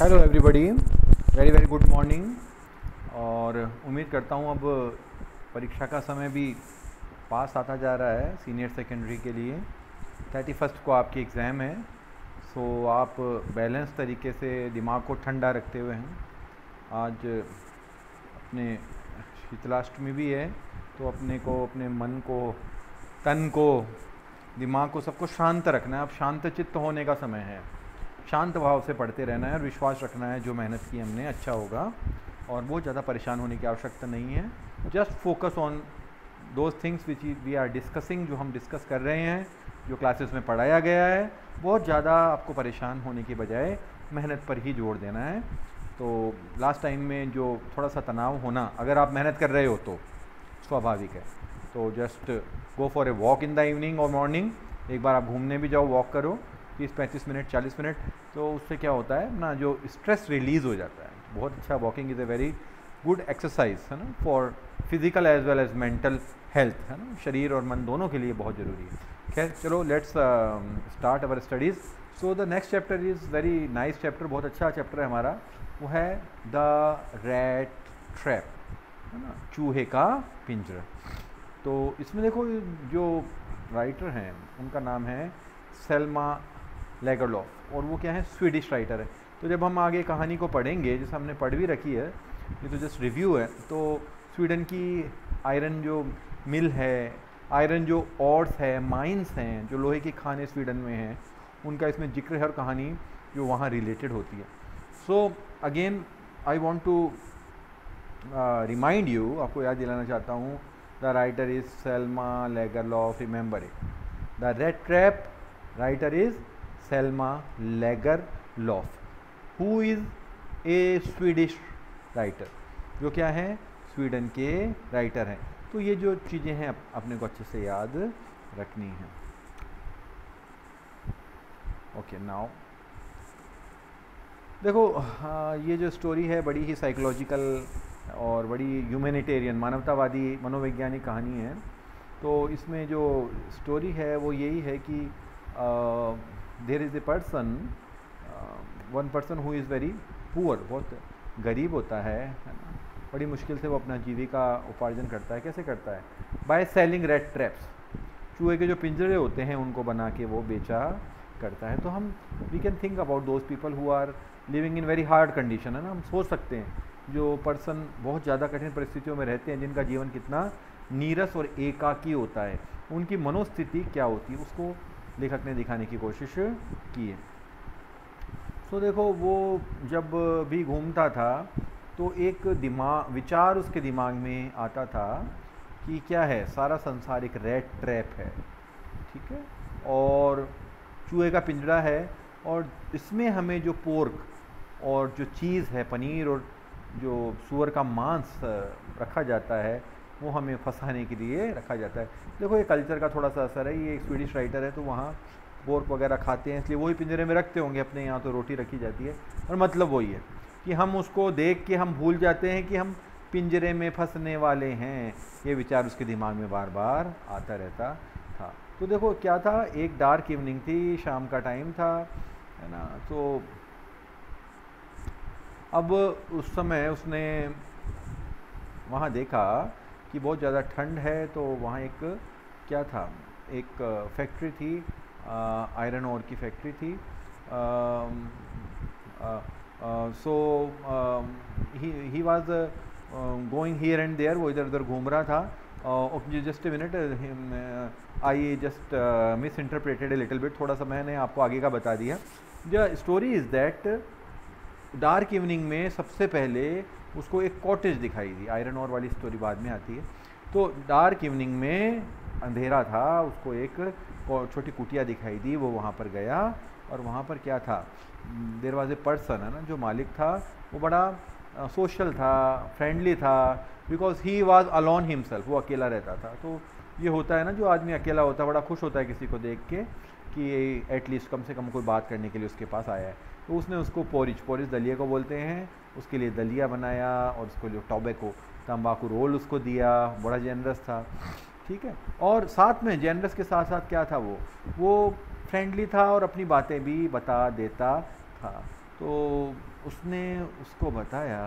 Hello everybody very very good morning और उम्मीद करता हूँ अब परीक्षा का समय भी पास आता जा रहा है सीनियर सेकेंडरी के लिए। थर्टी फ़र्स्ट को आपकी एग्ज़ाम है, सो आप बैलेंस तरीके से दिमाग को ठंडा रखते हुए हैं। आज अपने शीतलाष्टमी भी है तो अपने को, अपने मन को, तन को, दिमाग को सबको शांत रखना है। अब शांत चित्त होने का समय है। शांत भाव से पढ़ते रहना है और विश्वास रखना है जो मेहनत की हमने अच्छा होगा। और बहुत ज़्यादा परेशान होने की आवश्यकता नहीं है। Just focus on those things which we are discussing जो हम डिस्कस कर रहे हैं, जो क्लासेस में पढ़ाया गया है बहुत ज़्यादा आपको परेशान होने के बजाय मेहनत पर ही ज़ोर देना है। तो लास्ट टाइम में जो थोड़ा सा तनाव होना, अगर आप मेहनत कर रहे हो तो स्वाभाविक है। तो just go for a walk in the evening और मॉर्निंग एक बार आप घूमने भी जाओ वॉक करो। तीस, पैंतीस मिनट, चालीस मिनट तो उससे क्या होता है ना, जो स्ट्रेस रिलीज़ हो जाता है। बहुत अच्छा walking is a very good exercise है ना for physical as well as mental health है ना। शरीर और मन दोनों के लिए बहुत ज़रूरी है। खैर, चलो let's start our studies so the next chapter is very nice chapter बहुत अच्छा चैप्टर है हमारा। वो है द रैट ट्रैप है ना, चूहे का पिंजरा। तो इसमें देखो, जो राइटर हैं, उनका नाम है सेल्मा लेगरलॉफ और वो क्या है? स्वीडिश राइटर है। तो जब हम आगे कहानी को पढ़ेंगे, जैसे हमने पढ़ भी रखी है, ये तो जस्ट रिव्यू है तो स्वीडन की आयरन जो मिल है आयरन जो ऑर्ड्स है माइंस हैं, जो लोहे की खाने स्वीडन में हैं, उनका इसमें ज़िक्र है और कहानी जो वहाँ रिलेटेड होती है। So again I want to remind you आपको याद दिलाना चाहता हूँ the writer is Selma Selma Lagerlof remember it the rat trap writer is Lagerlof who is a Swedish writer जो क्या है? स्वीडन के राइटर हैं। तो ये जो चीज़ें हैं अपने को अच्छे से याद रखनी है। ओके नाउ देखो ये जो स्टोरी है, बड़ी ही साइकोलॉजिकल और बड़ी ह्यूमैनिटेरियन मानवतावादी, मनोवैज्ञानिक कहानी है। तो इसमें जो स्टोरी है, वो यही है कि there is a person one person who is very poor बहुत गरीब होता है है ना? बड़ी मुश्किल से वो अपना जीविका उपार्जन करता है। कैसे करता है? बाय सेलिंग रेड ट्रैप्स चूहे के जो पिंजरे होते हैं, उनको बना के वो बेचा करता है। तो हम we can think about those people who are living in very hard condition है ना? हम सोच सकते हैं, जो पर्सन बहुत ज़्यादा कठिन परिस्थितियों में रहते हैं, जिनका जीवन कितना नीरस और एकाकी होता है। उनकी मनोस्थिति क्या होती है? उसको लेखक ने दिखाने की कोशिश की है। तो देखो, वो जब भी घूमता था तो एक दिमाग विचार उसके दिमाग में आता था कि क्या है, सारा संसार एक रेड ट्रैप है, ठीक है? और चूहे का पिंजरा है, और इसमें हमें जो पोर्क और जो चीज़ है, पनीर और जो सुअर का मांस रखा जाता है वो हमें फंसाने के लिए रखा जाता है। देखो, ये कल्चर का थोड़ा सा असर है। ये एक स्वीडिश राइटर है तो वहाँ पोर्क वगैरह खाते हैं, इसलिए वही पिंजरे में रखते होंगे अपने यहाँ तो रोटी रखी जाती है। और मतलब वही है कि हम उसको देख के हम भूल जाते हैं कि हम पिंजरे में फंसने वाले हैं। ये विचार उसके दिमाग में बार बार आता रहता था। तो देखो, क्या था? एक डार्क इवनिंग थी, शाम का टाइम था, है ना? तो अब उस समय उसने वहाँ देखा कि बहुत ज़्यादा ठंड है तो वहाँ एक, क्या था, एक फैक्ट्री थी आयरन ओर की फैक्ट्री थी so he was going here and there वो इधर उधर घूम रहा था just a minute I just misinterpreted a little bit थोड़ा सा मैंने आपको आगे का बता दिया। The story is that dark evening में सबसे पहले उसको एक कॉटेज दिखाई दी। आयरन और वाली स्टोरी बाद में आती है। तो डार्क इवनिंग में अंधेरा था, उसको एक छोटी कुटिया दिखाई दी, वो वहाँ पर गया और वहाँ पर क्या था? देर वाज ए पर्सन है ना, जो मालिक था, वो बड़ा सोशल था फ्रेंडली था because he was alone himself वो अकेला रहता था। तो ये होता है ना, जो आदमी अकेला होता है, बड़ा खुश होता है किसी को देख के कि एटलीस्ट कम से कम कोई बात करने के लिए उसके पास आया है। तो उसने उसको पोरिज पोरिज दलिया को बोलते हैं उसके लिए दलिया बनाया और उसको जो टॉबेको तम्बाकू रोल उसको दिया, बड़ा जेनरस था, ठीक है? और साथ में जेनरस के साथ साथ क्या था वो? वो फ्रेंडली था और अपनी बातें भी बता देता था। तो उसने उसको बताया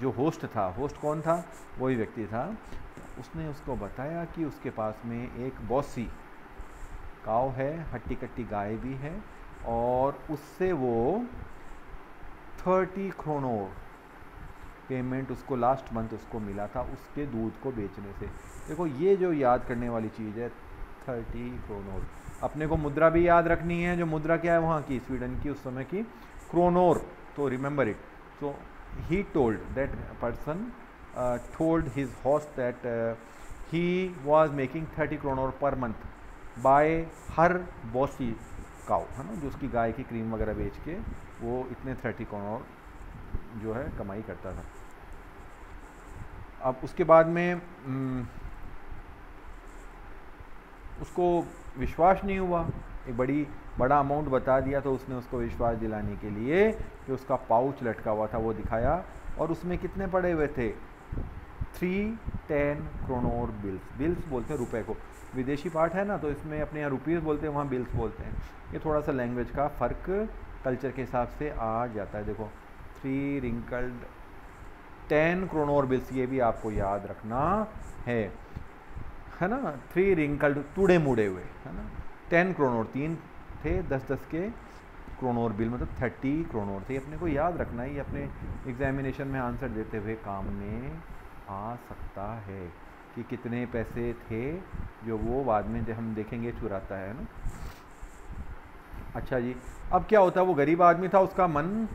जो होस्ट था होस्ट कौन था? वही व्यक्ति था। उसने उसको बताया कि उसके पास में एक बॉसी, काव है, हट्टी कट्टी गाय भी है और उससे वो थर्टी क्रोनोर पेमेंट उसको लास्ट मंथ उसको मिला था उसके दूध को बेचने से। देखो, ये जो याद करने वाली चीज़ है, थर्टी क्रोनोर। अपने को मुद्रा भी याद रखनी है, जो मुद्रा क्या है वहाँ की, स्वीडन की, उस समय की, क्रोनोर। तो remember it so he told that person told his host that he was making thirty kronor per month by her bossy cow है ना, जो उसकी गाय की क्रीम वगैरह बेच के वो इतने थर्टी करोड़ जो है कमाई करता था। अब उसके बाद में उसको विश्वास नहीं हुआ। एक बड़ी, बड़ा अमाउंट बता दिया तो उसने उसको विश्वास दिलाने के लिए कि उसका पाउच लटका हुआ था, वो दिखाया। और उसमें कितने पड़े हुए थे? Three ten kronor bills bills बोलते हैं रुपए को। विदेशी पार्ट है ना तो इसमें अपने यहाँ रुपीज़ बोलते हैं, वहाँ बिल्स बोलते हैं। ये थोड़ा सा लैंग्वेज का फ़र्क कल्चर के हिसाब से आ जाता है। देखो three wrinkled ten kronor bills ये भी आपको याद रखना है। है ना? थ्री रिंकल्ड टूडे मुड़े हुए, है ना? टेन क्रोनोर तीन थे दस दस के क्रोनोर बिल मतलब थर्टी क्रोनोर थे। अपने को याद रखना ही अपने एग्जामिनेशन में आंसर देते हुए काम में आ सकता है कि कितने पैसे थे, जो वो बाद में जब हम देखेंगे, चुराता है ना? अच्छा जी अब क्या होता है, वो गरीब आदमी था, उसका मन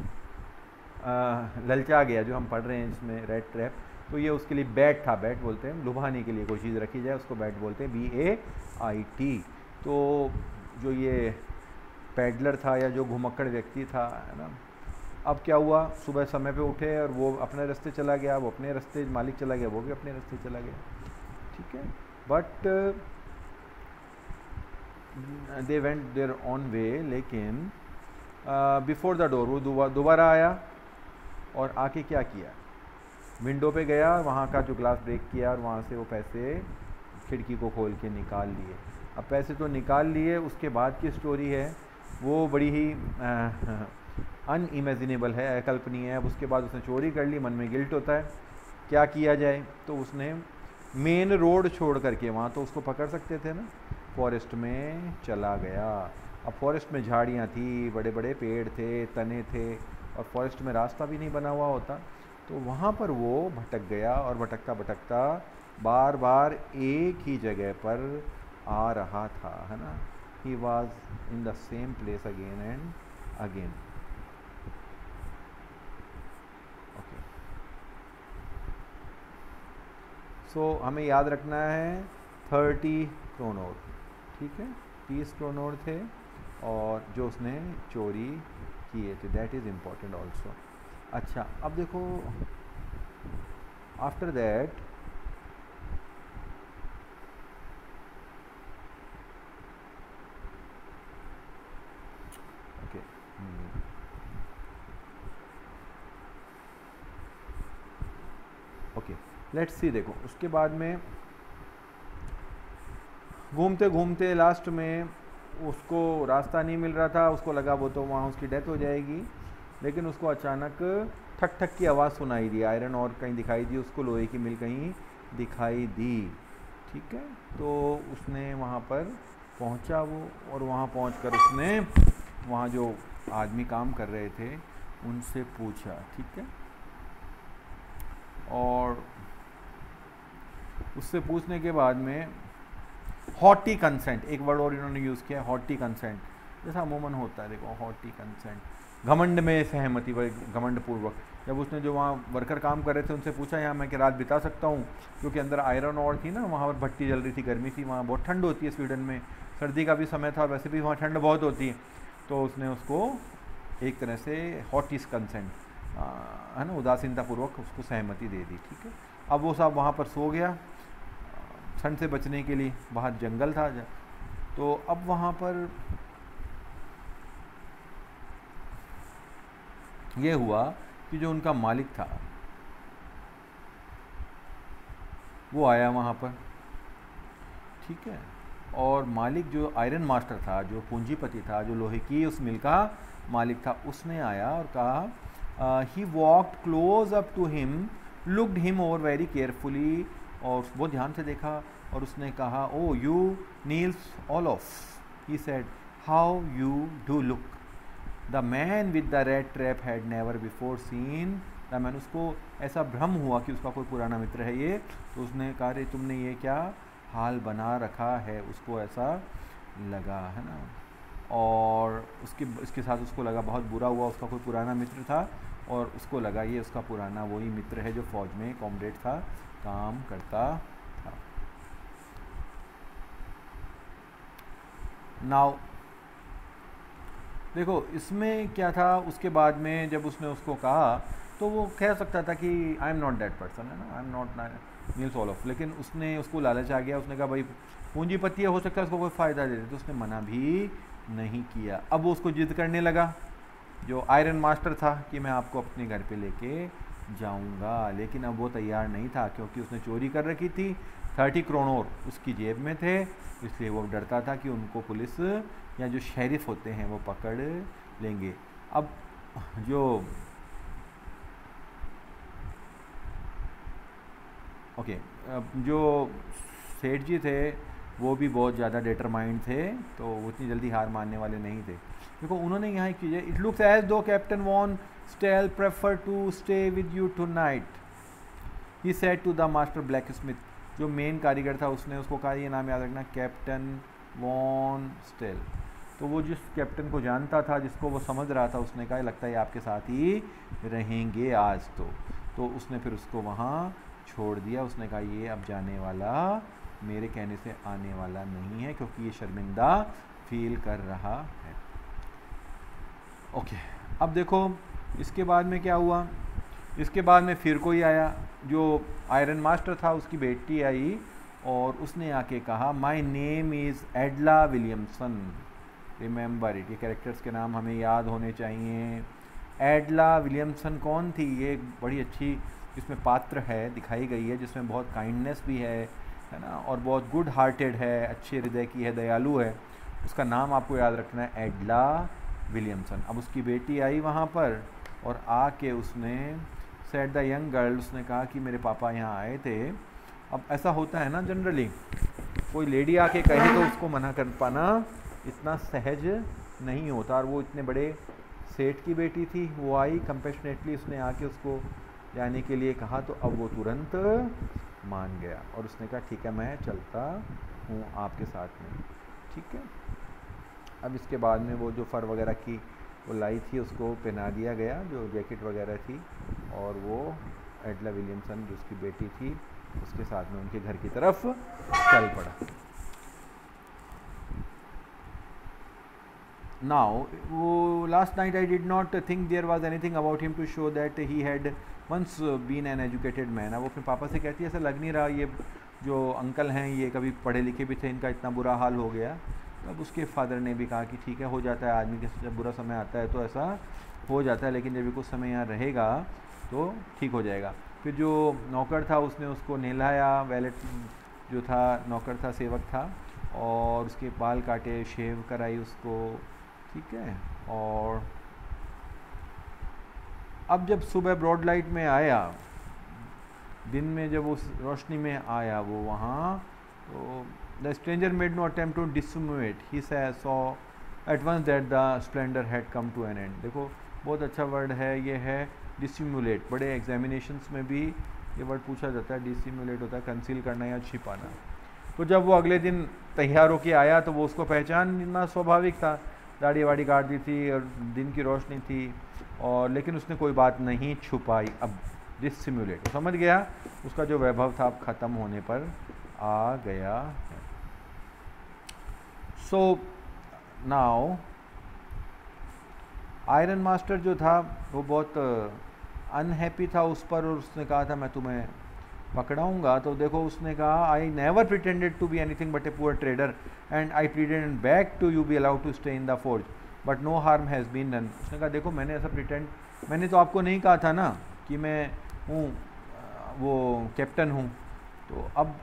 ललचा गया, जो हम पढ़ रहे हैं इसमें रेड ट्रैप तो ये उसके लिए बैट था बैट बोलते हैं लुभाने के लिए कोई चीज़ रखी जाए, उसको बैट बोलते हैं बी ए आई टी तो जो ये पैडलर था या जो घुमक्कड़ व्यक्ति था, है ना, अब क्या हुआ? सुबह समय पे उठे और वो अपने रास्ते चला गया, वो अपने रास्ते, मालिक चला गया, वो भी अपने रास्ते चला गया। ठीक है? But they went there on way लेकिन बिफोर द डोर वो दोबारा आया और आके क्या किया? विंडो पे गया, वहाँ का जो ग्लास ब्रेक किया और वहाँ से वो पैसे खिड़की को खोल के निकाल लिए। अब पैसे तो निकाल लिए, उसके बाद की स्टोरी है, वो बड़ी ही अनइमेजिनेबल है, अकल्पनीय है। अब उसके बाद उसने चोरी कर ली, मन में गिल्ट होता है। क्या किया जाए? तो उसने मेन रोड छोड़ करके, वहाँ तो उसको पकड़ सकते थे ना? फॉरेस्ट में चला गया। अब फॉरेस्ट में झाड़ियाँ थी बड़े बड़े पेड़ थे, तने थे और फॉरेस्ट में रास्ता भी नहीं बना हुआ होता। तो वहाँ पर वो भटक गया और भटकता भटकता बार बार एक ही जगह पर आ रहा था, है ना? He was in the same place again and again okay so हमें याद रखना है थर्टी क्रोनोर ठीक है? तीस क्रोनोर थे। और जो उसने चोरी किए थे दैट इज़ इंपॉर्टेंट ऑल्सो अच्छा अब देखो after that okay okay let's see देखो, उसके बाद में घूमते घूमते लास्ट में उसको रास्ता नहीं मिल रहा था, उसको लगा वो तो वहाँ उसकी डेथ हो जाएगी। लेकिन उसको अचानक ठक ठक की आवाज़ सुनाई दी आयरन और कहीं दिखाई दी, उसको लोहे की मिल कहीं दिखाई दी। ठीक है? तो उसने वहाँ पर पहुँचा वो और वहाँ पहुँच कर उसने वहाँ जो आदमी काम कर रहे थे, उनसे पूछा। ठीक है? और उससे पूछने के बाद में हॉटी कंसेंट, एक वर्ड और इन्होंने यूज़ किया है, हॉटी कंसेंट। जैसा अमूमन होता है, देखो, हॉटी कंसेंट। घमंड में सहमति घमंड पूर्वक जब उसने जो वहाँ वर्कर काम कर रहे थे, उनसे पूछा, यहाँ मैं कि रात बिता सकता हूँ? क्योंकि अंदर आयरन और थी ना, वहाँ पर भट्टी जल रही थी, गर्मी थी, वहाँ बहुत ठंड होती है स्वीडन में। सर्दी का भी समय था, वैसे भी वहाँ ठंड बहुत होती है। तो उसने उसको एक तरह से हॉटिस कंसेंट है ना, उदासीनतापूर्वक उसको सहमति दे दी, ठीक है। अब वो साहब वहाँ पर सो गया। ठंड से बचने के लिए बाहर जंगल था तो अब वहाँ पर यह हुआ कि जो उनका मालिक था, वो आया वहाँ पर। ठीक है? और मालिक जो आयरन मास्टर था, जो पूंजीपति था, जो लोहे की उस मिल का मालिक था, उसने आया और कहा he walk close up to him looked him over very carefully और वो ध्यान से देखा और उसने कहा, ओ you Nils Olof. He said how you do look the man with the rat trap had never before seen the man उसको ऐसा भ्रम हुआ कि उसका कोई पुराना मित्र है ये। तो उसने कहा रे तुमने ये क्या हाल बना रखा है? उसको ऐसा लगा, है ना? और उसके, इसके साथ उसको लगा, बहुत बुरा हुआ, उसका कोई पुराना मित्र था। और उसको लगा, ये उसका पुराना वही मित्र है जो फौज में कॉमरेड था। काम करता था। नाउ देखो, इसमें क्या था? उसके बाद में जब उसने उसको कहा तो वो कह सकता था कि I am not that person है ना? आई एम नॉट नील सोलफ लेकिन उसने उसको लालच आ गया। उसने कहा, भाई पूंजीपति हो सकता है उसको कोई फ़ायदा दे दे। तो उसने मना भी नहीं किया। अब वो उसको जिद करने लगा, जो आयरन मास्टर था कि मैं आपको अपने घर पे लेके जाऊँगा, लेकिन अब वो तैयार नहीं था क्योंकि उसने चोरी कर रखी थी। थर्टी करोड़ उसकी जेब में थे, इसलिए वो डरता था कि उनको पुलिस या जो शेरिफ होते हैं वो पकड़ लेंगे। अब जो ओके, अब जो सेठ जी थे, वो भी बहुत ज़्यादा डिटरमाइंड थे तो वो इतनी जल्दी हार मानने वाले नहीं थे। देखो, उन्होंने यहाँ की है it looks as though captain want to stay with you tonight he said to the master blacksmith जो मेन कारीगर था, उसने उसको कहा, ये नाम याद रखना कैप्टन वॉन स्टेल तो वो जिस कैप्टन को जानता था, जिसको वो समझ रहा था, उसने कहा लगता है आपके साथ ही रहेंगे आज तो। तो उसने फिर उसको वहाँ छोड़ दिया। उसने कहा, ये अब जाने वाला, मेरे कहने से आने वाला नहीं है, क्योंकि ये शर्मिंदा फील कर रहा है। ओके अब देखो इसके बाद में क्या हुआ? इसके बाद में फिर कोई आया, जो आयरन मास्टर था, उसकी बेटी आई और उसने आके कहा my name is Edla Williamson remember it ये कैरेक्टर्स के नाम हमें याद होने चाहिए। एडला विलियमसन कौन थी? ये बड़ी अच्छी इसमें पात्र है, दिखाई गई है, जिसमें बहुत काइंडनेस भी है है ना? और बहुत गुड हार्टेड है, अच्छे हृदय की है, दयालु है। उसका नाम आपको याद रखना है एडला विलियमसन अब उसकी बेटी आई वहाँ पर। और आके उसने सेट द यंग गर्ल उसने कहा कि मेरे पापा यहाँ आए थे। अब ऐसा होता है ना जनरली कोई लेडी आके कहे तो उसको मना कर पाना इतना सहज नहीं होता। और वो इतने बड़े सेठ की बेटी थी, वो आई कंपेशनेटली उसने आके उसको जाने के लिए कहा तो अब वो तुरंत मान गया। और उसने कहा, ठीक है, मैं चलता हूँ आपके साथ में। ठीक है? अब इसके बाद में वो जो फ़र वगैरह की वो लाई थी, उसको पहना दिया गया, जो जैकेट वगैरह थी, और वो एडला विलियमसन जो उसकी बेटी थी, उसके साथ में उनके घर की तरफ़ चल पड़ा। नाउ वो last night I did not think there was anything about him to show that he had once been an educated man अब वो अपने पापा से कहती है, ऐसा लग नहीं रहा, ये जो अंकल हैं, ये कभी पढ़े लिखे भी थे, इनका इतना बुरा हाल हो गया। तब उसके फादर ने भी कहा कि ठीक है, हो जाता है, आदमी के जब बुरा समय आता है तो ऐसा हो जाता है, लेकिन जब भी कुछ समय यहाँ रहेगा तो ठीक हो जाएगा। फिर जो नौकर था उसने उसको नहलाया, वैलेट जो था, नौकर था, सेवक था और उसके बाल काटे, शेव कराई उसको, ठीक है? और अब जब सुबह ब्रॉड लाइट में आया, दिन में जब उस रोशनी में आया वो वहाँ तो the stranger made no attempt to dissimulate he saw at once that the splendour had come to an end देखो, बहुत अच्छा वर्ड है, ये है डिसमुलेट बड़े एग्जामिनेशंस में भी ये वर्ड पूछा जाता है डिसमुलेट होता है कंसील करना या छिपाना। तो जब वो अगले दिन तैयार होके आया तो वो उसको पहचानना स्वाभाविक था। दाढ़ी वाड़ी काट दी थी और दिन की रोशनी थी और लेकिन उसने कोई बात नहीं छुपाई अब। डिससिमुलेट समझ गया? उसका जो वैभव था अब ख़त्म होने पर आ गया सो नाउ आयरन मास्टर जो था, वो बहुत अनहैप्पी था उस पर और उसने कहा था, मैं तुम्हें पकड़ाऊँगा। तो देखो, उसने कहा I never pretended to be anything but a poor trader and I pretend back to you be allowed to stay in the forge but no harm has been done उसने कहा, देखो, मैंने ऐसा प्रिटेंड मैंने तो आपको नहीं कहा था ना कि मैं हूँ वो कैप्टन हूँ। तो अब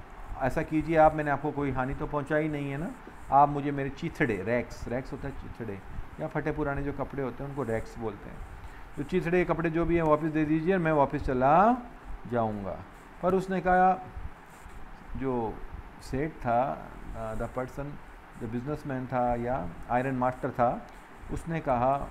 ऐसा कीजिए, आप, मैंने आपको कोई हानि तो पहुँचाई नहीं है ना? आप मुझे मेरे चिथड़े रैक्स रैक्स होता है चिथड़े, या फटे पुराने जो कपड़े होते हैं, उनको रैक्स बोलते हैं। तो चिथड़े कपड़े जो भी हैं, वापस दे दीजिए और मैं वापस चला जाऊँगा। पर उसने कहा, जो सेठ था द पर्सन जो बिजनेसमैन था, या आयरन मास्टर था, उसने कहा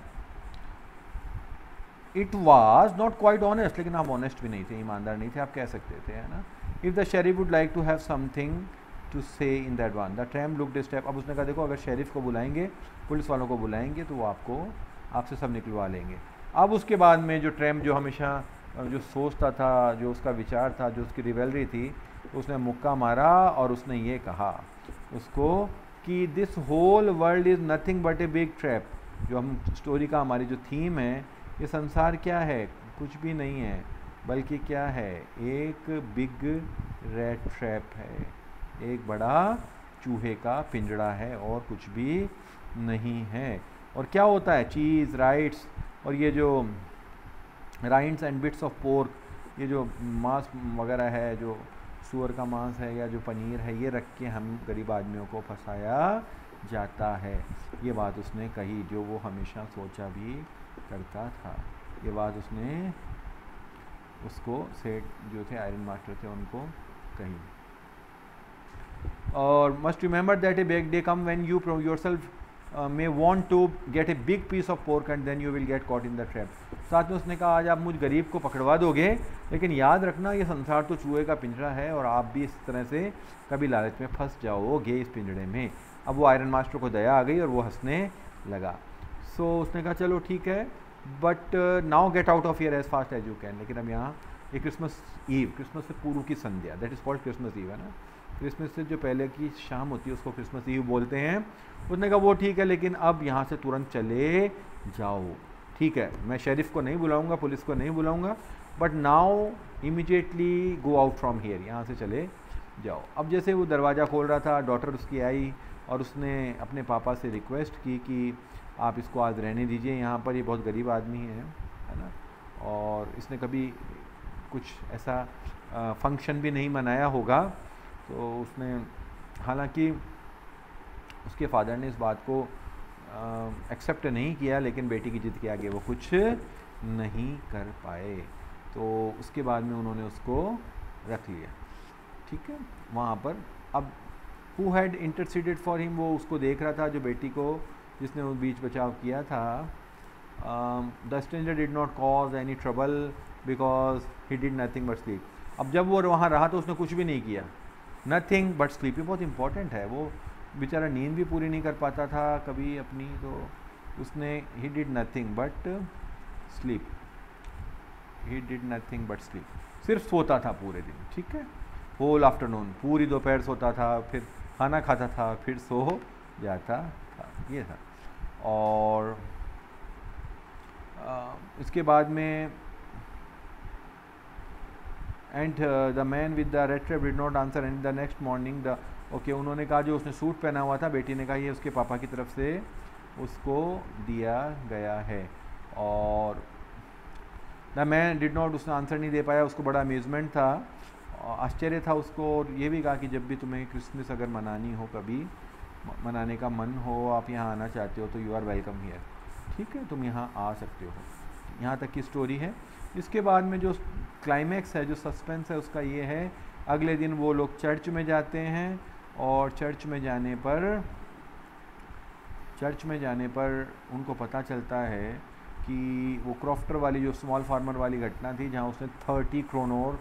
it was not quite honest लेकिन आप ऑनेस्ट भी नहीं थे, ईमानदार नहीं थे, आप कह सकते थे, है ना? If the sheriff would like to have something to say in that one the tram look step अब उसने कहा, देखो, अगर शेरिफ को बुलाएँगे पुलिस वालों को बुलाएँगे तो वो आपको, आपसे सब निकलवा लेंगे. अब उसके बाद में जो ट्रैम जो हमेशा, जो सोचता था, जो उसका विचार था, जो उसकी रिवेलरी थी, उसने मुक्का मारा और उसने ये कहा उसको कि this whole world is nothing but a big trap जो हम स्टोरी का, हमारी जो थीम है, ये संसार क्या है? कुछ भी नहीं है, बल्कि क्या है? एक बिग रेड ट्रैप है। एक बड़ा चूहे का पिंजड़ा है और कुछ भी नहीं है। और क्या होता है? चीज़, राइट्स और ये जो rinds and bits of pork, ये जो मांस वगैरह है, जो सुअर का मांस है या जो पनीर है, ये रख के हम गरीब आदमियों को फंसाया जाता है। ये बात उसने कही जो वो हमेशा सोचा भी करता था। ये बात उसने उसको सेठ जो थे, आयरन मास्टर थे, उनको कही। और must remember that a back day come when you yourself may want to get a big piece of pork and then you will get caught in the trap साथ में उसने कहा आज आप मुझ गरीब को पकड़वा दोगे लेकिन याद रखना ये संसार तो चूहे का पिंजरा है और आप भी इस तरह से कभी लालच में फंस जाओगे इस पिंजरे में. अब वो आयरन मास्टर को दया आ गई और वो हंसने लगा। सो so, उसने कहा चलो ठीक है but now get out of here as fast as you can लेकिन अब यहाँ ये क्रिसमस ईव क्रिसमस से पूर्व की संध्या that is called Christmas Eve है ना? क्रिसमस से जो पहले की शाम होती है, उसको क्रिसमस ईव बोलते हैं। उसने कहा, वो ठीक है, लेकिन अब यहाँ से तुरंत चले जाओ। ठीक है, मैं शेरिफ को नहीं बुलाऊँगा पुलिस को नहीं बुलाऊँगा but now immediately go out from here यहाँ से चले जाओ। अब जैसे वो दरवाज़ा खोल रहा था डॉटर उसकी आई और उसने अपने पापा से रिक्वेस्ट की कि आप इसको आज रहने दीजिए, यहाँ पर ये बहुत गरीब आदमी है है ना? और इसने कभी कुछ ऐसा फ़ंक्शन भी नहीं मनाया होगा। तो उसने, हालाँकि उसके फादर ने इस बात को एक्सेप्ट नहीं किया, लेकिन बेटी की जिद के आगे वो कुछ नहीं कर पाए। तो उसके बाद में उन्होंने उसको रख लिया। ठीक है? वहाँ पर, अब who had interceded for him वो उसको देख रहा था, जो बेटी को, जिसने वो बीच बचाव किया था। The stranger did not cause any trouble because he did nothing but sleep अब जब वो वहाँ रहा तो उसने कुछ भी नहीं किया। नथिंग बट स्लीप बहुत इंपॉर्टेंट है। वो बेचारा नींद भी पूरी नहीं कर पाता था कभी अपनी तो उसने he did nothing but sleep he did nothing but sleep सिर्फ़ सोता था पूरे दिन ठीक है? होल आफ्टरनून पूरी दोपहर सोता था फिर खाना खाता था फिर सो जाता था। ये था। और आ, इसके बाद में and the man with the rat trap did not answer and the next morning the okay उन्होंने कहा जो उसने सूट पहना हुआ था, बेटी ने कहा ये उसके पापा की तरफ़ से उसको दिया गया है। और द मैन डिड नॉट उसने आंसर नहीं दे पाया, उसको बड़ा अम्यूज़मेंट था। आश्चर्य था उसको और ये भी कहा कि जब भी तुम्हें क्रिसमस अगर मनानी हो कभी मनाने का मन हो, आप यहाँ आना चाहते हो तो यू आर वेलकम हियर ठीक है, तुम यहाँ आ सकते हो। यहाँ तक की स्टोरी है। इसके बाद में जो क्लाइमैक्स है, जो सस्पेंस है, उसका ये है, अगले दिन वो लोग चर्च में जाते हैं और चर्च में जाने पर चर्च में जाने पर उनको पता चलता है कि वो क्रॉफ्टर वाली जो स्मॉल फार्मर वाली घटना थी, जहाँ उसने थर्टी क्रोनोर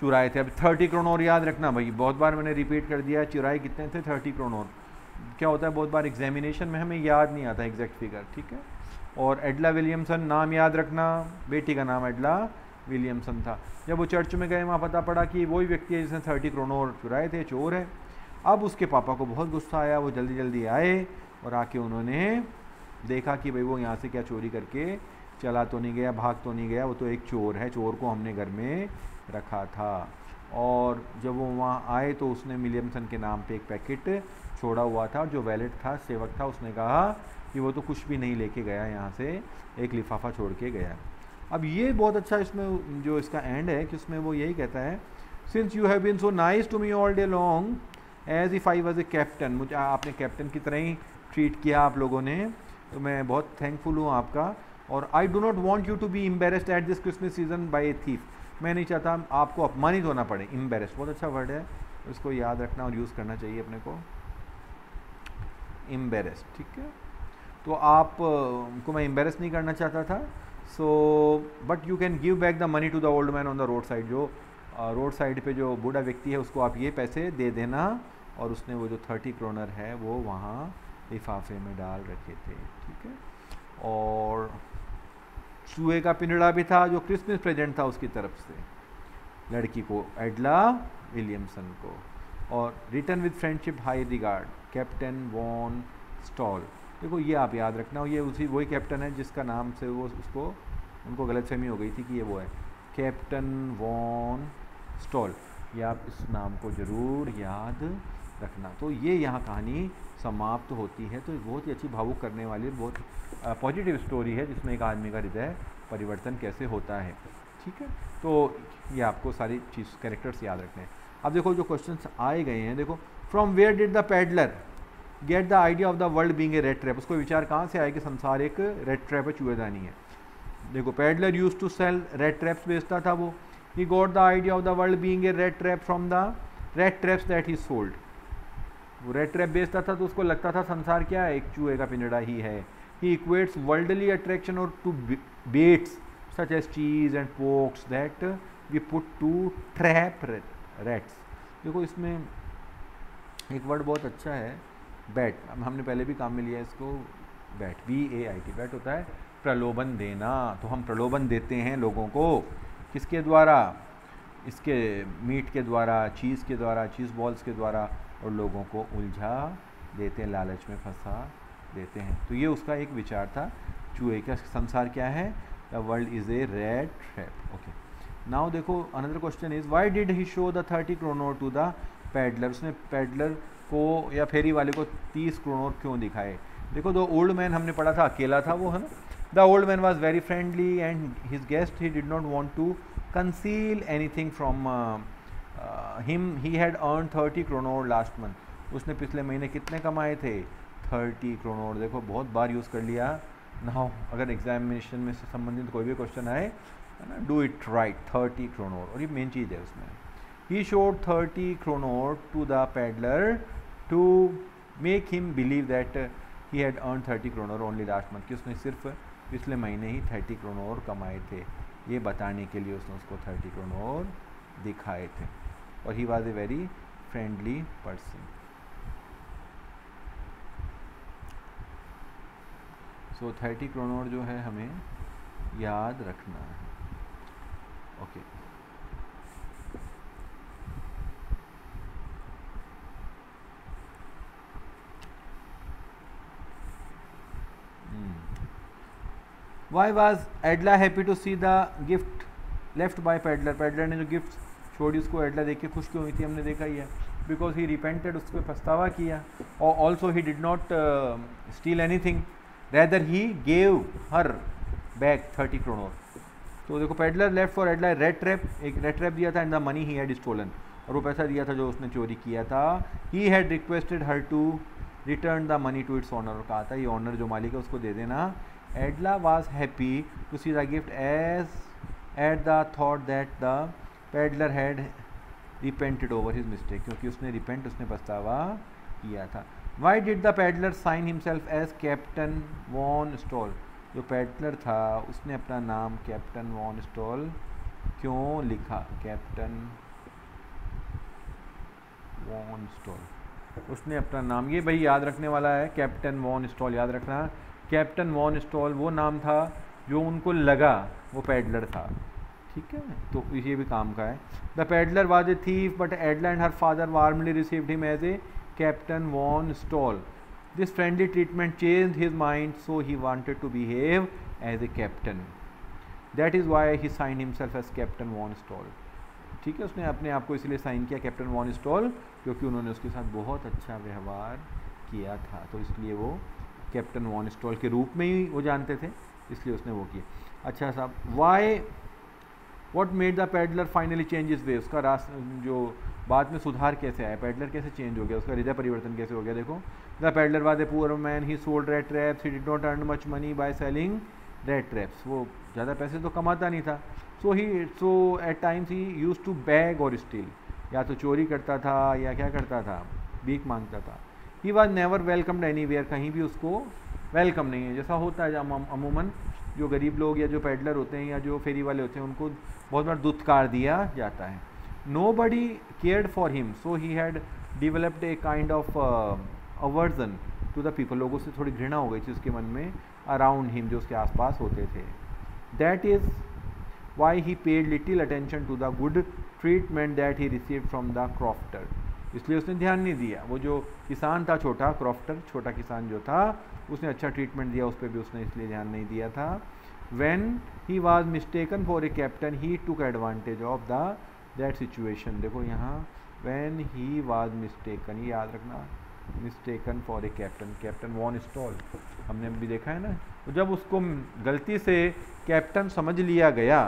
चुराए थे। अब थर्टी क्रोनोर याद रखना भाई, बहुत बार मैंने रिपीट कर दिया, चुराए कितने थे? थर्टी क्रोनोर क्या होता है, बहुत बार एग्जामिनेशन में हमें याद नहीं आता एग्जैक्ट फिगर ठीक है? और एडला विलियमसन नाम याद रखना। बेटी का नाम एडला विलियमसन था। जब वो चर्च में गए, वहाँ पता पड़ा कि वही व्यक्ति है जिसने थर्टी क्रोनोर चुराए थे, चोर है। अब उसके पापा को बहुत गुस्सा आया, वो जल्दी जल्दी आए और आके उन्होंने देखा कि भाई वो यहाँ से क्या चोरी करके चला तो नहीं गया, भाग तो नहीं गया, वो तो एक चोर है, चोर को हमने घर में रखा था। और जब वो वहाँ आए तो उसने विलियमसन के नाम पे एक पैकेट छोड़ा हुआ था और जो वैलेट था, सेवक था, उसने कहा कि वो तो कुछ भी नहीं लेके गया, यहाँ से एक लिफाफा छोड़ के गया। अब ये बहुत अच्छा इसमें जो इसका एंड है, कि उसमें वो यही कहता है since you have been so nice to me all day long as if I was a captain मुझे आपने कैप्टन की तरह ही ट्रीट किया आप लोगों ने तो मैं बहुत थैंकफुल हूँ आपका, और I do not want you to be embarrassed at this Christmas season by a thief मैं नहीं चाहता आपको अपमानित होना पड़े एम्बेरस्ड बहुत अच्छा वर्ड है, इसको याद रखना और यूज़ करना चाहिए अपने को। एम्बेरस्ड ठीक है? तो आप को मैं एम्बेरस नहीं करना चाहता था। So but you can give back the money to the old man on the road side जो रोड साइड पे जो बूढ़ा व्यक्ति है, उसको आप ये पैसे दे देना और उसने वो जो थर्टी क्रोनर है, वो वहाँ लिफाफे में डाल रखे थे, ठीक है? और चूहे का पिंजड़ा भी था, जो क्रिसमस प्रेजेंट था उसकी तरफ़ से, लड़की को एडला विलियमसन को। और return with friendship high regard Captain von Stahle देखो, ये आप याद रखना ये उसी, वही कैप्टन है जिसका नाम से वो उसको, उनको गलत फहमी हो गई थी कि ये वो है। कैप्टन वॉन स्टॉल ये आप इस नाम को ज़रूर याद रखना। तो ये यहाँ कहानी समाप्त होती है। तो बहुत ही अच्छी भावुक करने वाली बहुत पॉजिटिव स्टोरी है जिसमें एक आदमी का हृदय परिवर्तन कैसे होता है। ठीक है? तो ये आपको सारी चीज़ कैरेक्टर्स याद रखने हैं। अब देखो, जो क्वेश्चन आए गए हैं, देखो from where did the peddler get the idea of the world being a rat trap उसको विचार कहाँ से आए कि संसार एक रेड ट्रैप है, चूहेदानी है? देखो peddler use to sell rat traps बेचता था वो। He got the idea of the world being a rat trap from the rat traps that he sold वो रेड ट्रैप बेचता था तो उसको लगता था संसार क्या है? एक चूहे का पिंजड़ा ही है। ही इक्वेट्स वर्ल्डली अट्रैक्शन और to baits such as cheese and pokes that we put to trap rats देखो, इसमें एक वर्ड बहुत अच्छा है। बैट अब हमने पहले भी काम में लिया इसको bait B A I T bait होता है प्रलोभन देना। तो हम प्रलोभन देते हैं लोगों को। किसके द्वारा? इसके मीट के द्वारा, चीज़ के द्वारा, चीज़ बॉल्स के द्वारा, और लोगों को उलझा देते हैं, लालच में फंसा देते हैं। तो ये उसका एक विचार था, चूहे का संसार क्या है? The world is a rat trap. Okay. Now देखो another question is why did he show the thirty kronor to the peddler उसने पैडलर को या फेरी वाले को तीस क्रोनोर क्यों दिखाए? देखो दो ओल्ड मैन हमने पढ़ा था, अकेला था वो, है ना? The old man was very friendly and his guest he did not want to conceal any thing from him he had earn thirty kronor last month उसने पिछले महीने कितने कमाए थे? थर्टी क्रोनोर देखो, बहुत बार यूज़ कर लिया। ना अगर एग्जामिनेशन में से संबंधित कोई भी क्वेश्चन आए, है ना do it right thirty kronor और ये मेन चीज़ है उसमें। He showed thirty kronor to the peddler to make him believe that he had earn thirty kronor only last month कि, उसने सिर्फ़ पिछले महीने ही थर्टी क्रोनोर कमाए थे। ये बताने के लिए उसने उसको थर्टी क्रोनोर दिखाए थे। और he was a very friendly person so thirty kronor जो है हमें याद रखना है। Okay okay. Why was Edla happy to see the gift left by peddler peddler ने जो गिफ्ट छोड़ी उसको एडला देख के खुश क्यों हुई थी? हमने देखा ही है। बिकॉज़ ही रिपेंटेड उस पर पछतावा किया। और also he did not steal any thing rather he gave her back thirty kronor तो देखो peddler left for Edla rat trap एक रेड ट्रैप दिया था and the money he had stolen और वो पैसा दिया था जो उसने चोरी किया था। He had requested her to return the money to its owner कहा था, ये ऑनर जो मालिक है, उसको दे देना। Edla was happy to see the gift as at thought that the peddler had repented over his mistake क्योंकि उसने रिपेंट उसने पछतावा किया था। Why did the peddler sign himself as Captain von Stahle जो पेडलर था, उसने अपना नाम कैप्टन वॉन स्टॉल क्यों लिखा? कैप्टन वॉन स्टॉल उसने अपना नाम, ये भाई याद रखने वाला है कैप्टन वॉन स्टॉल याद रखना। कैप्टन वॉन स्टॉल, वो नाम था जो उनको लगा, वो पैडलर था। ठीक है? तो ये भी काम का है। The peddler was a thief but Edla and her father warmly received him as a captain von Stahle this friendly treatment change his mind so he wanted to behave as a captain that is why he sign himself as captain von Stahle ठीक है? उसने अपने आप को इसलिए sign किया captain von stall क्योंकि उन्होंने उसके साथ बहुत अच्छा व्यवहार किया था। तो इसलिए वो कैप्टन वॉन स्टॉल के रूप में ही वो जानते थे, इसलिए उसने वो किया। अच्छा साहब why what made the peddler finally change is way उसका रास, जो बाद में सुधार कैसे आया? पैडलर कैसे चेंज हो गया? उसका हृदय परिवर्तन कैसे हो गया? देखो the peddler was a poor man he sold rat traps he did not earn much money by selling rat traps वो ज़्यादा पैसे तो कमाता नहीं था। So he so at times he used to beg और स्टील या तो चोरी करता था या क्या करता था? भीख माँगता था। He was never welcomed anywhere कहीं भी उसको वेलकम नहीं है। जैसा होता है अमूमन जो गरीब लोग या जो पैडलर होते हैं या जो फेरी वाले होते हैं, उनको बहुत बार दुत्कार दिया जाता है। Nobody cared for him so he had developed a kind of aversion to the people लोगों से थोड़ी घृणा हो गई थी उसके मन में अराउंड हिम जो उसके आसपास होते थे। That is why he paid little attention to the good treatment that he receive from the crofter इसलिए उसने ध्यान नहीं दिया। वो जो किसान था छोटा क्रॉफ्टर छोटा किसान जो था, उसने अच्छा ट्रीटमेंट दिया, उस पर भी उसने इसलिए ध्यान नहीं दिया था। When he was mistaken for a captain he took advantage of the that situation देखो यहाँ वैन ही वॉज़ मिस्टेकन ये याद रखना mistaken for a captain captain von Stahle हमने भी देखा है ना? तो जब उसको गलती से कैप्टन समझ लिया गया,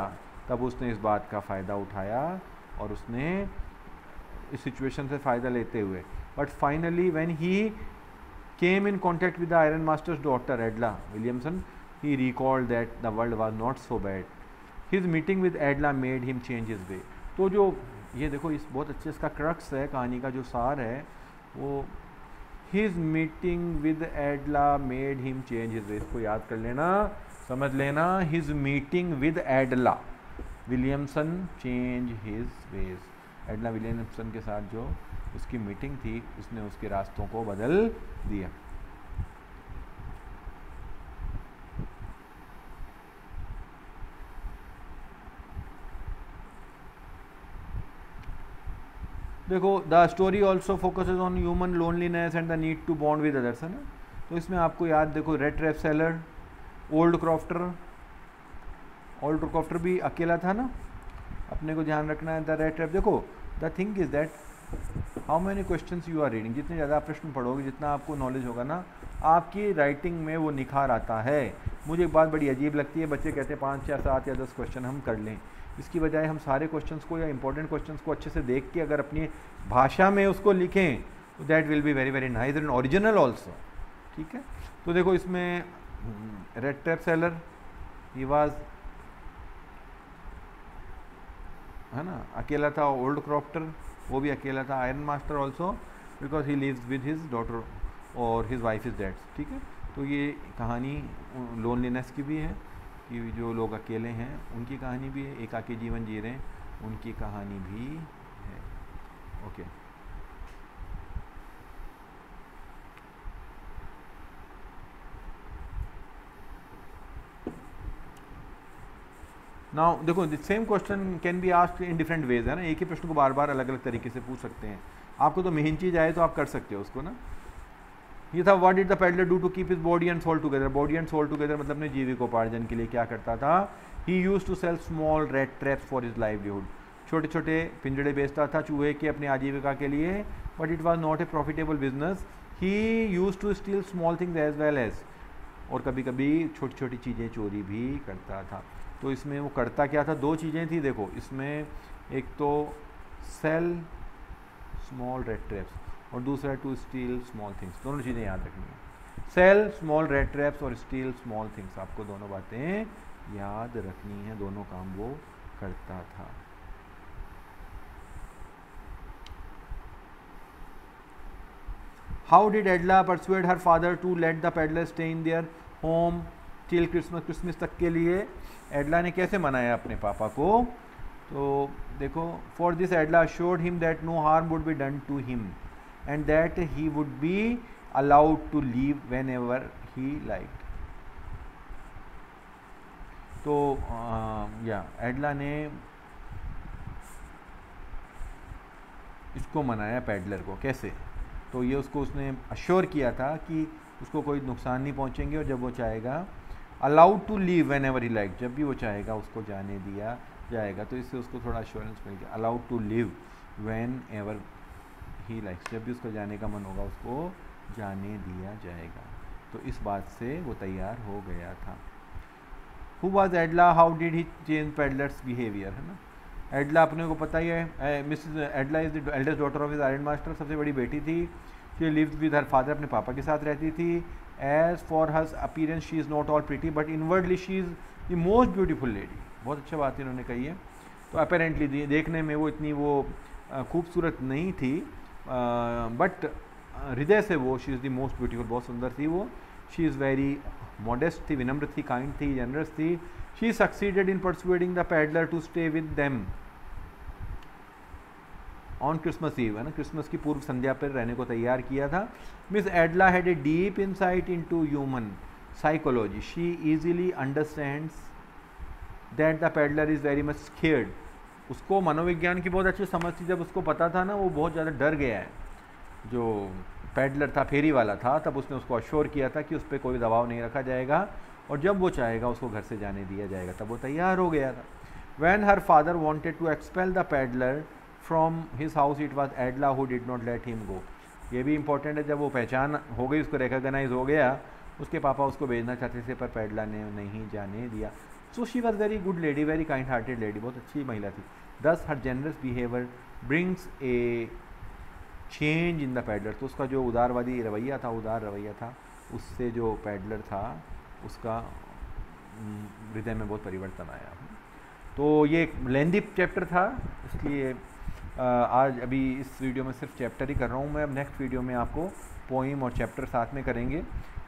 तब उसने इस बात का फ़ायदा उठाया और उसने इस सिचुएशन से फ़ायदा लेते हुए। But finally when he came in contact with the iron master's daughter Edla Williamson he recalled that the world was not so bad his meeting with Edla made him change is way तो जो, ये देखो, इस बहुत अच्छे, इसका crux है, कहानी का जो सार है, वो his meeting with Edla made him change his way इसको याद कर लेना, समझ लेना his meeting with Edla Williamson change his ways Edla Williamson के साथ जो उसकी मीटिंग थी, उसने उसके रास्तों को बदल दिया। देखो, the story also focuses on human loneliness and the need to bond with others, है ना? तो इसमें आपको याद देखो, rat trap seller, old crofter old crofter भी अकेला था ना? अपने को ध्यान रखना है, द रेड ट्रैप। देखो, the thing is that how many question you are reading. जितने ज़्यादा आप प्रश्न पढ़ोगे, जितना आपको नॉलेज होगा ना, आपकी राइटिंग में वो निखार आता है। मुझे एक बात बड़ी अजीब लगती है, बच्चे कहते हैं पाँच या सात या दस क्वेश्चन हम कर लें। इसकी बजाय हम सारे क्वेश्चन को या इंपॉर्टेंट क्वेश्चन को अच्छे से देख के अगर अपनी भाषा में उसको लिखें, that will be very very nice and original also ठीक है? तो देखो, इसमें rat trap seller, he was है ना? अकेला था ओल्ड क्रॉफ्टर वो भी अकेला था iron master also because he lives with his daughter और हिज वाइफ इज़ डेड ठीक है? तो ये कहानी लोनलीनेस की भी है, कि जो लोग अकेले हैं, उनकी कहानी भी है एकाकी जीवन जी रहे हैं, उनकी कहानी भी है। Okay okay. नाउ देखो same question can be ask in different ways है ना? एक ही प्रश्न को बार बार अलग अलग तरीके से पूछ सकते हैं। आपको तो मेहन चीज़ आए तो आप कर सकते हो उसको, ना? ये था what did the peddler do to keep is body and soul together body and soul together मतलब अपने जीविकोपार्जन के लिए क्या करता था? He used to sell small rat traps for is livelihood छोटे छोटे पिंजड़े बेचता था चूहे के अपने आजीविका के लिए but it was not a profitable business he used to steal small things as well as और कभी कभी छोटी छोटी चीज़ें, चोरी भी करता था। तो इसमें वो करता क्या था? दो चीज़ें थी, देखो, इसमें एक तो सेल स्मॉल रेड ट्रैप्स और दूसरा टू स्टील स्मॉल थिंग्स दोनों चीज़ें याद रखनी है। सेल स्मॉल रेड ट्रैप्स और स्टील स्मॉल थिंग्स आपको दोनों बातें याद रखनी है, दोनों काम वो करता था। How did Edla persuade her father to let the peddler stay in their home till Christmas Christmas तक के लिए एडला ने कैसे मनाया अपने पापा को? तो देखो for this Edla showed him that no harm would be done to him and that he would be allowed to leave whenever he like तो या एडला ने इसको मनाया पैडलर को, कैसे? तो ये उसको उसने अश्योर किया था कि उसको कोई नुकसान नहीं पहुँचेंगे और जब वो चाहेगा allowed to leave whenever he like जब भी वो चाहेगा, उसको जाने दिया जाएगा तो इससे उसको थोड़ा अश्योरेंस मिल गया। Allowed to live whenever he likes जब भी उसको जाने का मन होगा, उसको जाने दिया जाएगा। तो इस बात से वो तैयार हो गया था। Who was Edla how did he change peddler's behaviour है ना? एडला अपने को पता ही है Miss Edla is the eldest daughter of is iron master सबसे बड़ी बेटी थी। She lives with her father अपने पापा के साथ रहती थी। As for her appearance she is not all pretty but inwardly she is the most beautiful lady बहुत अच्छा बात इन्होंने कही है। तो अपेरेंटली देखने में वो इतनी वो खूबसूरत नहीं थी बट हृदय से वो she is the most beautiful बहुत सुंदर थी वो। शी इज़ वेरी मॉडेस्ट थी, विनम्र थी काइंड थी जनरस थी। She succeeded in persuading the peddler to stay with them on Christmas Eve है ना? क्रिसमस की पूर्व संध्या पर रहने को तैयार किया था। Miss Edla had a deep insight into human psychology she easily understands that the peddler is very much scared उसको मनोविज्ञान की बहुत अच्छी समझ थी। जब उसको पता था ना, वो बहुत ज़्यादा डर गया है। जो पैडलर था, फेरी वाला था, तब उसने उसको अश्योर किया था कि उस पर कोई दबाव नहीं रखा जाएगा और जब वो चाहेगा, उसको घर से जाने दिया जाएगा। तब वो तैयार हो गया था। When her father wanted to expel the peddler from his house it was Edla who did not let him go ये भी इंपॉर्टेंट है, जब वो पहचान हो गई, उसको रिकोगनाइज हो गया, उसके पापा उसको भेजना चाहते थे, पर पैडला ने नहीं जाने दिया। So she was very good lady very kind hearted lady बहुत अच्छी महिला थी। Thus her generous behaviour brings a change in the peddler तो उसका जो उदारवादी रवैया था, उदार रवैया था, उससे जो पैडलर था, उसका हृदय में बहुत परिवर्तन आया। तो ये लेंदी चैप्टर था, इसलिए आज अभी इस वीडियो में सिर्फ़ चैप्टर ही कर रहा हूँ मैं। अब नेक्स्ट वीडियो में आपको पोइम और चैप्टर साथ में करेंगे।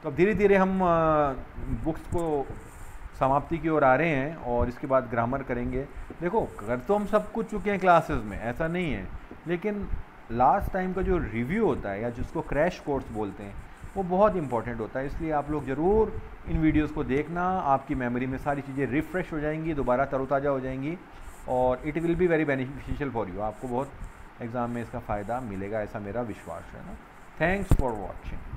तो अब धीरे धीरे हम बुक्स को समाप्ति की ओर आ रहे हैं और इसके बाद ग्रामर करेंगे। देखो कर तो हम सब कुछ चुके हैं क्लासेस में, ऐसा नहीं है। लेकिन लास्ट टाइम का जो रिव्यू होता है या जिसको क्रैश कोर्स बोलते हैं, वो बहुत इंपॉर्टेंट होता है। इसलिए आप लोग ज़रूर इन वीडियोस को देखना। आपकी मेमोरी में सारी चीज़ें रिफ़्रेश हो जाएँगी, दोबारा तरोताज़ा हो जाएँगी। और it will be very beneficial for you आपको बहुत एग्ज़ाम में इसका फ़ायदा मिलेगा, ऐसा मेरा विश्वास है ना? Thanks for watching